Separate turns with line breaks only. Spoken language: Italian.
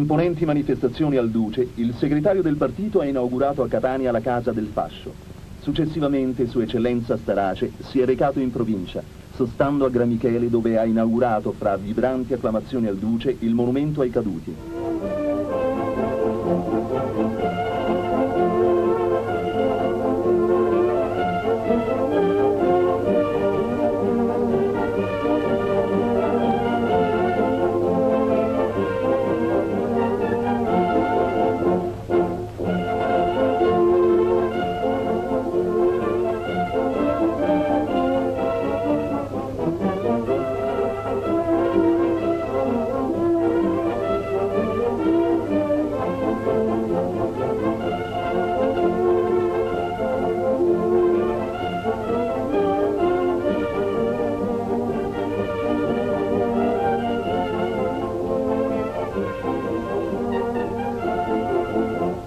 Imponenti manifestazioni al Duce, il segretario del partito ha inaugurato a Catania la Casa del Fascio. Successivamente Sua Eccellenza Starace si è recato in provincia, sostando a Gramichele dove ha inaugurato fra vibranti acclamazioni al Duce il monumento ai caduti.